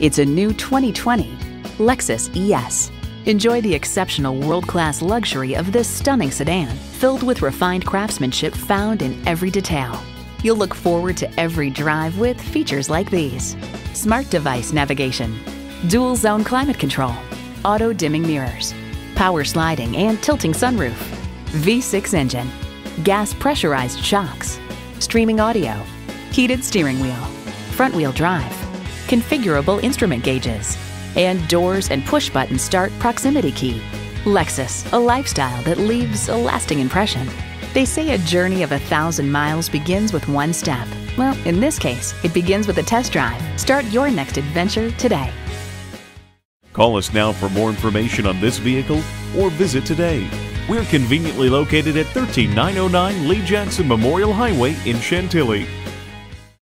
It's a new 2020 Lexus ES. Enjoy the exceptional world-class luxury of this stunning sedan, filled with refined craftsmanship found in every detail. You'll look forward to every drive with features like these. Smart device navigation, dual zone climate control, auto dimming mirrors, power sliding and tilting sunroof, V6 engine, gas pressurized shocks, streaming audio, heated steering wheel, front wheel drive, configurable instrument gauges, and doors and push button start proximity key. Lexus, a lifestyle that leaves a lasting impression. They say a journey of a thousand miles begins with one step. Well, in this case, it begins with a test drive. Start your next adventure today. Call us now for more information on this vehicle or visit today. We're conveniently located at 13909 Lee Jackson Memorial Highway in Chantilly.